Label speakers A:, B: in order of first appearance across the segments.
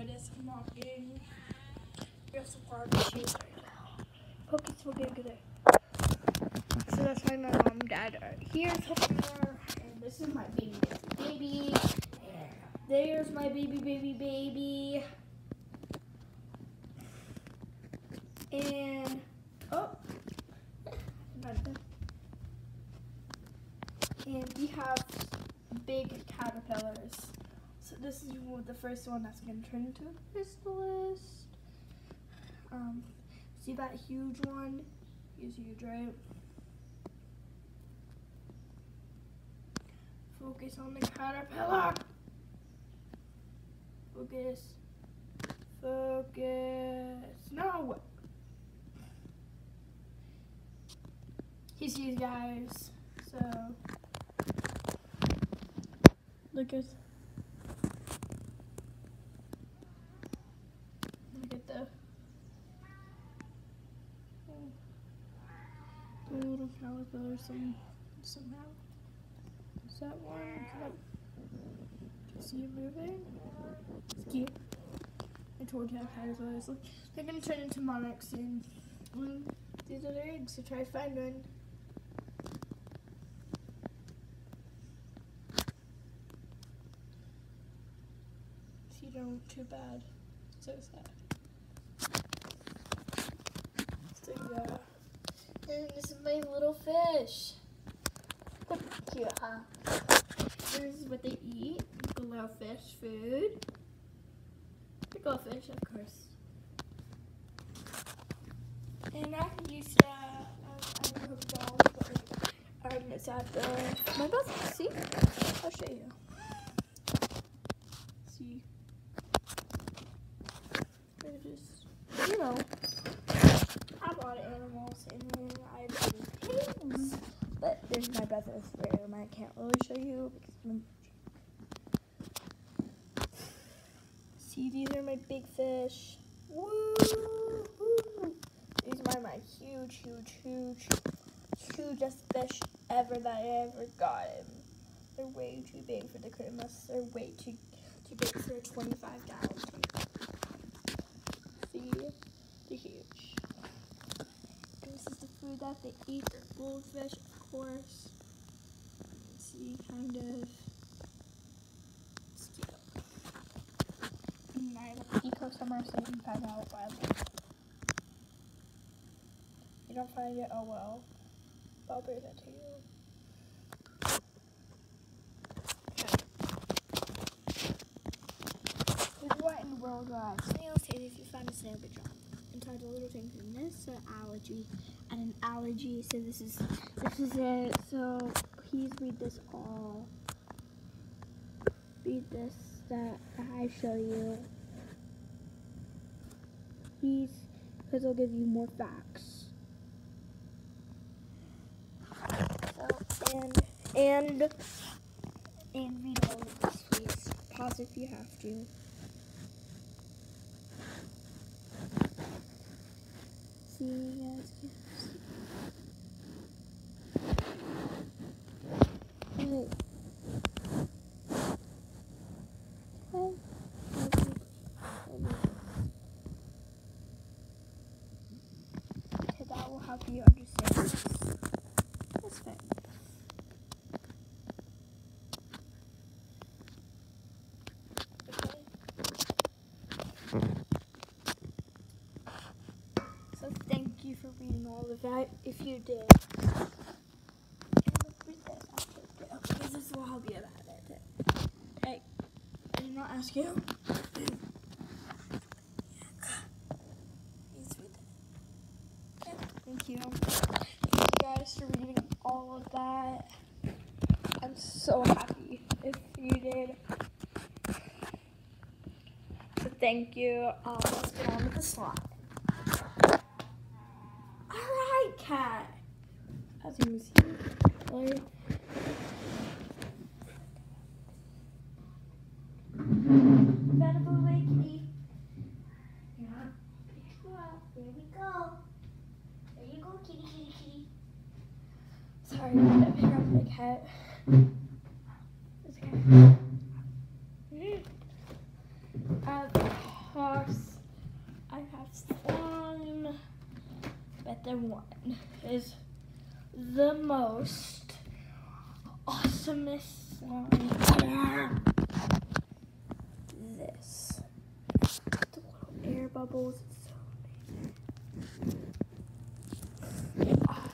A: notice I'm walking. We have some barbecues right now. Get good. So that's why my mom and dad are here. And this is my baby, baby, baby. There's my baby, baby, baby. And, oh. And we have big caterpillars. This is the first one that's gonna turn into a chrysalis. Um, see that huge one? He's huge, right? Focus on the caterpillar. Focus. Focus. No. He's these guys. So look at look at the little some somehow. Is that one? Do you see it moving? Cute. I told you how caterpillars look. They're gonna turn into monarchs. Mm, these are their eggs, so try to find one. If you don't, too bad. So sad. So yeah. This is my little fish. Cute, huh? This is what they eat. GloFish food. GloFish, of course. And I used to, uh, I cook balls, but um, it's at the, my bus. See? I'll show you. See? They're just, you know, I have a lot of animals and then I have pigs. But there's my brother's room. I can't really show you See, these are my big fish. Woo! These are my huge, huge, huge, hugest fish ever that I ever got. They're way too big for the Christmas. They're way too too big for a 25 gallon tank. See? They're huge. And this is the food that they eat. They're goldfish, of course. See, kind of. Mm, have eco summer out wildlife. You don't find it, oh well. I'll bring that to you. This is what in the world where snails taste if you find a snail but drop inside the little things and this is allergy an allergy so this is this is it. So please read this all. Read this that I show you. Please because I'll give you more facts. So and and and read all of this please. Pause if you have to. See you guys can see. Hey. Hey. Okay, that will help you understand this. This thing. Okay. So thank you for reading all of that if you did. And this this will help you about it. Hey, I did not ask you. Please read that. Okay, Thank you. Thank you guys for reading all of that. I'm so happy if you did. So thank you. Um, let's get on with the slide. Alright, cat. As you can see, like, better move away, kitty. Yeah. Well, there we go. There you go, kitty, kitty, kitty. Sorry, I had to pick up the cat. It's okay. Mm. Um, most awesomest slime ever. This. The little air bubbles. It's so amazing. Ah,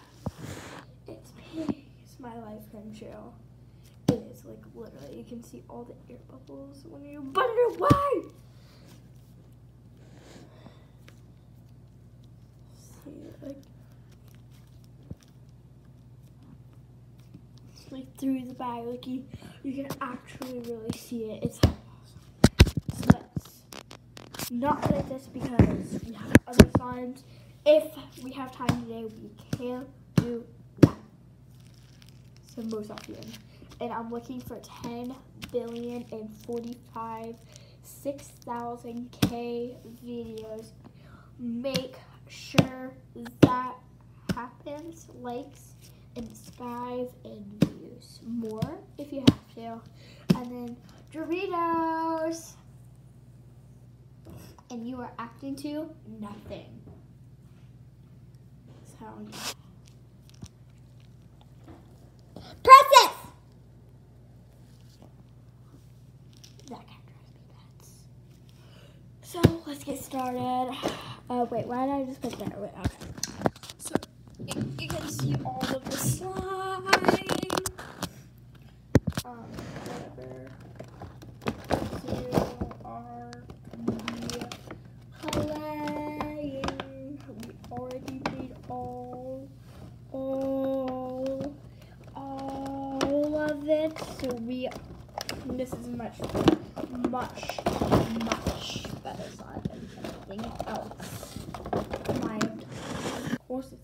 A: It's pink. It's my life. It is like literally, you can see all the air bubbles when you wonder why. See, like, it's, like through the bag, like you, you can actually really see it. It's awesome. So let's not like this because we have other slimes. If we have time today, we can do So most often and I'm looking for 10 billion and 45 6,000 K videos. Make sure that happens. Likes and subscribe and views. More if you have to. And then Doritos. And you are acting to nothing. So, yeah. Nuts. So let's get started. Uh, wait, why did I just put that? Wait, okay. So you, you can see all of the slime. It. So we this is much, much, much better slime than anything else. My, it's.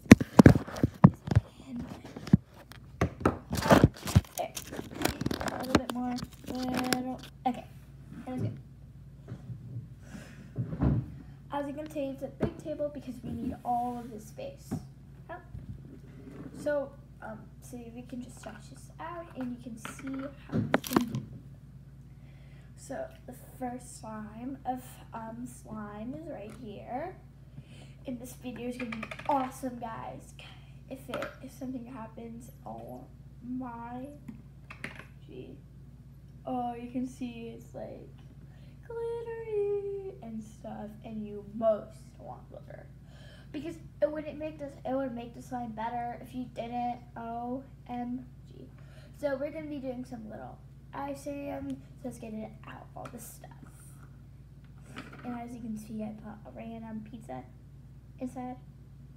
A: A little bit more. Okay. As you can see, it's a big table because we need all of this space. So, so we can just stretch this out and you can see how we can do so the first slime of um, slime is right here. And this video is gonna be awesome, guys. If it if something happens, oh my gee. Oh, you can see it's like glittery and stuff, and you most want glitter. Because it wouldn't make this it would make the slime better if you didn't. OMG. So we're gonna be doing some little icing. So let's get it out, all the stuff. And as you can see, I put a random pizza inside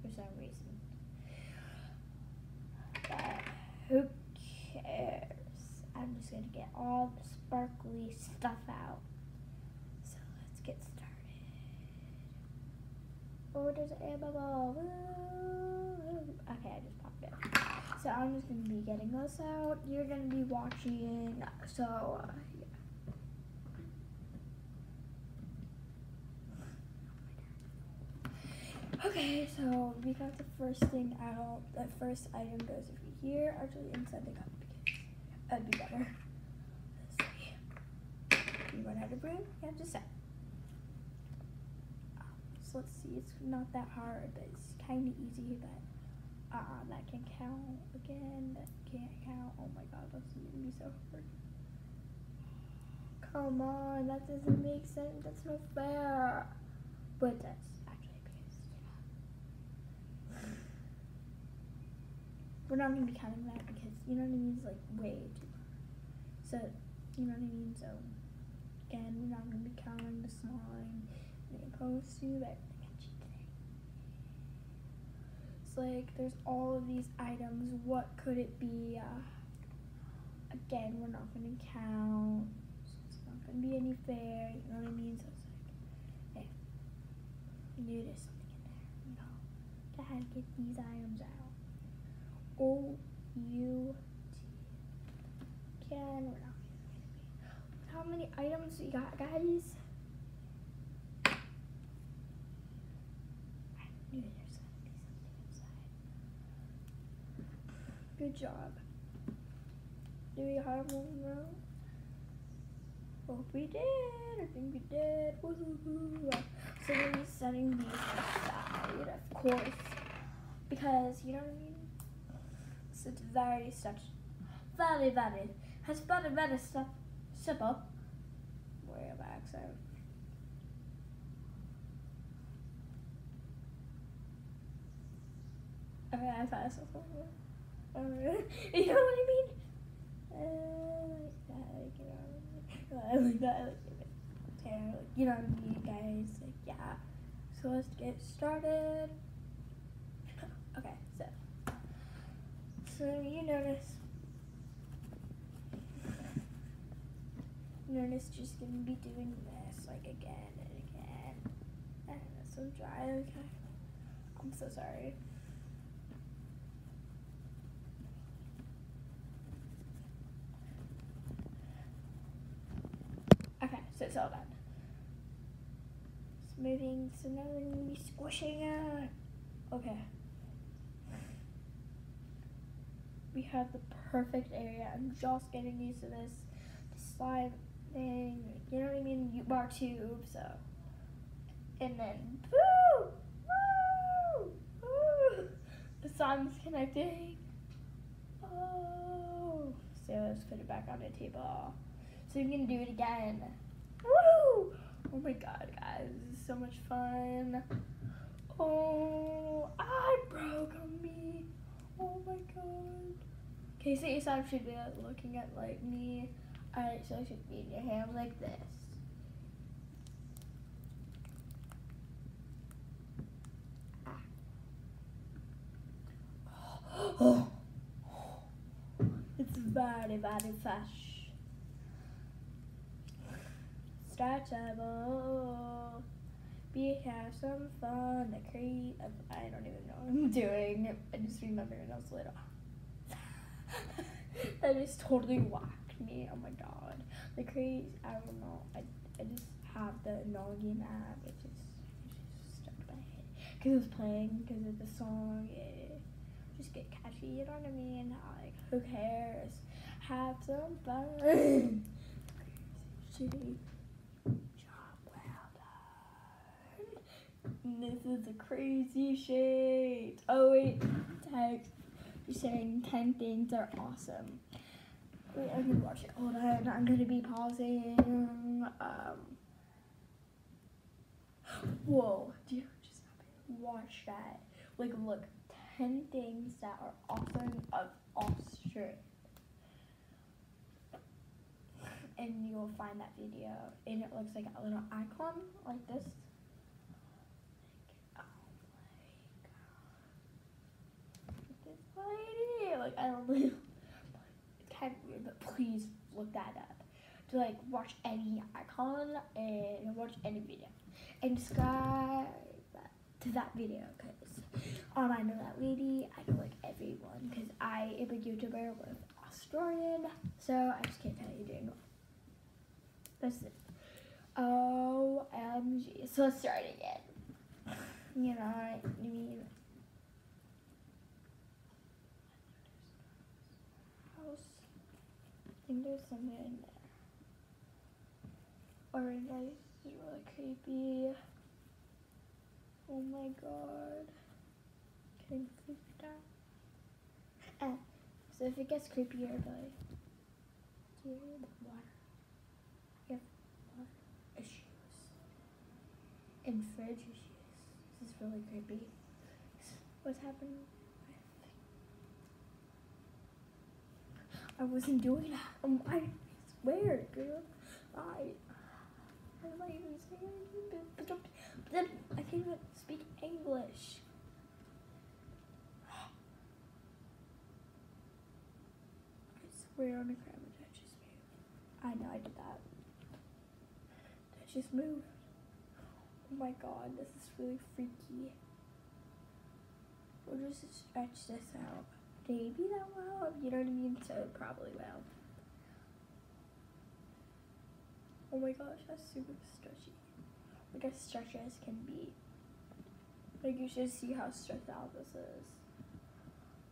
A: for some reason. But who cares? I'm just gonna get all the sparkly stuff out. So let's get started. Oh, there's an air bubble. Okay, I just popped it. So I'm just gonna be getting this out. You're gonna be watching. So uh, yeah. Okay, so we got the first thing out. The first item goes over here, actually inside the cup because that'd be better. Let's see. You run out of room, you have to set. Let's see, it's not that hard, but it's kind of easy, but uh, that can count again. That can't count. Oh my god, that's gonna be so hard. Come on, that doesn't make sense. That's not fair. But that's actually because. We're not gonna be counting that because, you know what I mean? It's like way too hard. So, you know what I mean? So, again, we're not gonna be counting the slime. We're supposed to, but like there's all of these items. What could it be? Uh, again, we're not going to count. So it's not going to be any fair. You know what I mean? So it's like, hey, I knew there's something in there. You know, gotta get these items out. O U T. Again, we're not going to be. How many items we got, guys? I knew there's Good job. Do we have one now? Hope we did. I think we did. So we're just setting these aside, of course, because you know what I mean. it's very such very very has very very stuff simple. Worry about accent. Okay, I found something. Uh, you know what I mean? Like that, like, you know, I like that, like, okay, like, you know what I mean, guys? Like, yeah. So let's get started. Okay, so, so you notice, notice just gonna be doing this like again and again, and so dry. Okay, I'm so sorry. Okay, so it's all done. Smoothing, so now we're gonna be squishing it. Okay. We have the perfect area. I'm just getting used to this slide thing. You know what I mean? U bar tube, so. And then, woo! Woo! Woo! The sun's connecting. Oh. So let's put it back on the table. So we can do it again. Woo! Oh my god, guys, this is so much fun. Oh, I broke on me. Oh my god. You should be looking at like me. Alright, so it should be in your hand like this. Ah. it's very, very fresh. Stretchable. We have some fun. The create. I don't even know what I'm doing. I just remember when I was little. that just totally whacked me. Oh my god. The create. I don't know. I, I just have the Noggin app. It just, it just stuck in my head. Because it was playing, because of the song. It just get catchy. You know what I mean? Like, who cares? Have some fun. Shitty. Job well done. This is a crazy shade. Oh wait, text. You're saying 10 things are awesome. Wait, I'm gonna watch it. Hold on, I'm gonna be pausing. Um. Whoa, do you just watch that? Like, look, 10 things that are awesome of Austria. And you'll find that video, and it looks like a little icon like this. Like, oh lady, like, I don't know. It's kind of weird, but please look that up. To like watch any icon and watch any video. And subscribe to that video because um, I know that lady, I know like everyone because I am a YouTuber with Australian, so I just can't tell you doing That's it. OMG. So let's start again. You know what I mean? House. I think there's something in there. Alright guys, this is really creepy. Oh my god. Getting freaked out. Ah, so if it gets creepier, like, do you hear the water? You have water issues. And fridge issues. This is really creepy. What's happening? I wasn't doing that. Um, I swear, girl. I. I even saying anything? But, but, I can't even speak English. I swear on the camera that just moved. I know I did that. That just moved. Oh my god, this is really freaky. We'll just stretch this out. Maybe that will, you know what I mean? So probably will. Oh my gosh, that's super stretchy. Like as stretchy as can be. Like you should see how stretched out this is.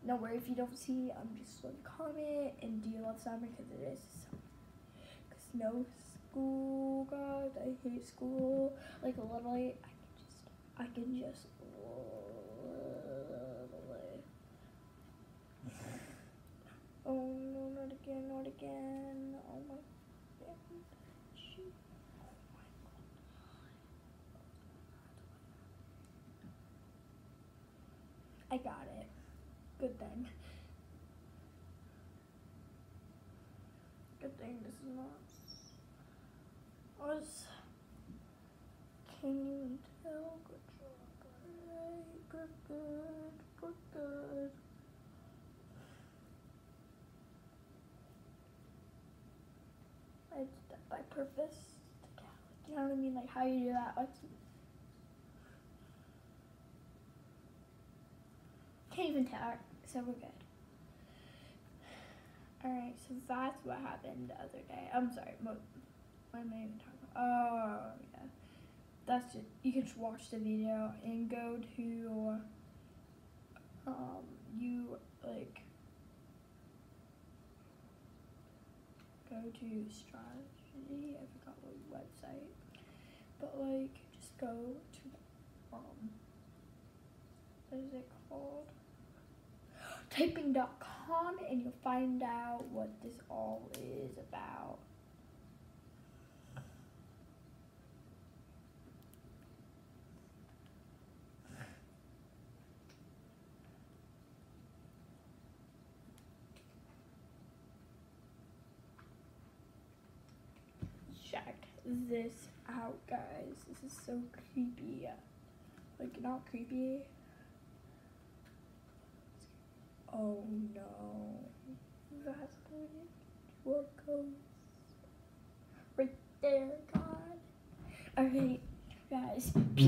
A: No worry if you don't see, I'm just going to comment and do you love summer because it is summer. Cause no school, guys. I hate school. Like literally, I can just, I can just. Oh no, not again, not again. Oh my god. I got it. Good thing. Good thing this is not us. Can you tell? Good job. Good, good, good, good. I did that by purpose. You know what I mean? Like how you do that. Like, can't even tell. So we're good. Alright, so that's what happened the other day. I'm sorry, what, what am I even talking about? Oh, yeah. That's just, you can just watch the video and go to, um, you, like, go to strategy, I forgot what website, but, like, just go to, um, what is it called? typing.com and you'll find out what this all is about. Check this out, guys. This is so creepy. Like, not creepy. Oh no. That's what goes right there, God. Alright, guys. Peace.